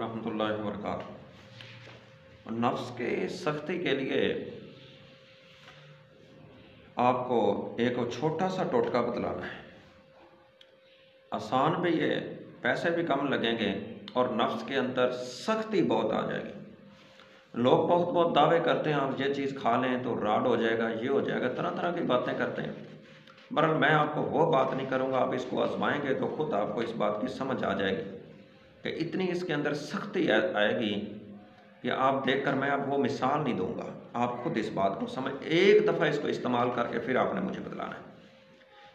वरहमतुल्लाहि वबरकातुहू। नफ्स के सख्ती के लिए आपको एक छोटा सा टोटका बतलाना है। आसान भी है, पैसे भी कम लगेंगे और नफ्स के अंदर सख्ती बहुत आ जाएगी। लोग बहुत बहुत दावे करते हैं, आप ये चीज़ खा लें तो राड हो जाएगा, ये हो जाएगा तरह तरह की बातें करते हैं। बहरहाल, मैं आपको वो बात नहीं करूँगा, आप इसको आजमाएँगे तो खुद आपको इस बात की समझ आ जाएगी। कि इतनी इसके अंदर सख्ती आएगी कि आप देखकर मैं अब वो मिसाल नहीं दूँगा। आप खुद इस बात को समझ, एक दफ़ा इसको इस्तेमाल करके फिर आपने मुझे बतलाना है।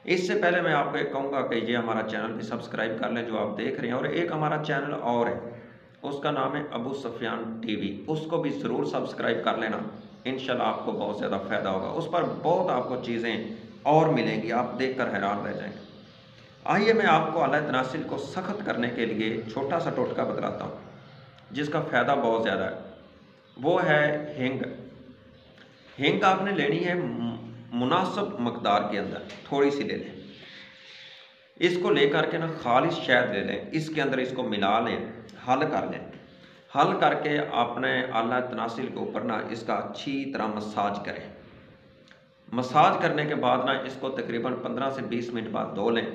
इससे पहले मैं आपको एक कहूँगा कि ये हमारा चैनल भी सब्सक्राइब कर लें जो आप देख रहे हैं, और एक हमारा चैनल और है। उसका नाम है अबू सफ़ियान टीवी। उसको भी ज़रूर सब्सक्राइब कर लेना। इन आपको बहुत ज़्यादा फ़ायदा होगा। उस पर बहुत आपको चीज़ें और मिलेंगी। आप देख कर हैरान रह जाएँगे। आइए मैं आपको अल्लाह तनासिल को सख्त करने के लिए छोटा सा टोटका बतलाता हूँ, जिसका फ़ायदा बहुत ज़्यादा है। वो है हिंग। हिंग आपने लेनी है मुनासब मकदार के अंदर, थोड़ी सी ले लें। इसको लेकर के ना खालिश शहद ले लें, इसके अंदर इसको मिला लें, हल कर लें। हल करके आपने आला तनासिल के ऊपर ना इसका अच्छी तरह मसाज करें। मसाज करने के बाद ना इसको तकरीबन 15 से 20 मिनट बाद धो लें।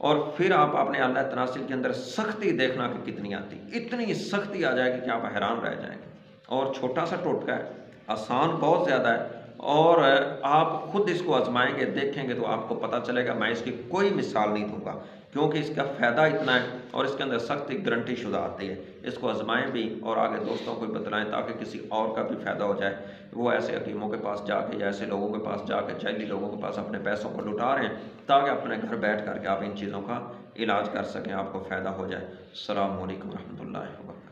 और फिर आप अपने अल्लाह तनासिल के अंदर सख्ती देखना कि कितनी आती। इतनी सख्ती आ जाएगी कि आप हैरान रह जाएँगे। और छोटा सा टोटका है, आसान बहुत ज़्यादा है और आप खुद इसको आजमाएँगे, देखेंगे तो आपको पता चलेगा, मैं इसकी कोई मिसाल नहीं दूँगा, क्योंकि इसका फ़ायदा इतना है और इसके अंदर सख्त गारंटी शुदा आती है। इसको आजमाएँ भी और आगे दोस्तों को बतलाएँ ताकि किसी और का भी फ़ायदा हो जाए। वो ऐसे हकीमों के पास जाके या ऐसे लोगों के पास जाके, जैली लोगों के पास अपने पैसों को लुटा रहे हैं, ताकि अपने घर बैठ करके आप इन चीज़ों का इलाज कर सकें, आपको फ़ायदा हो जाए। अल्लाम वरहमल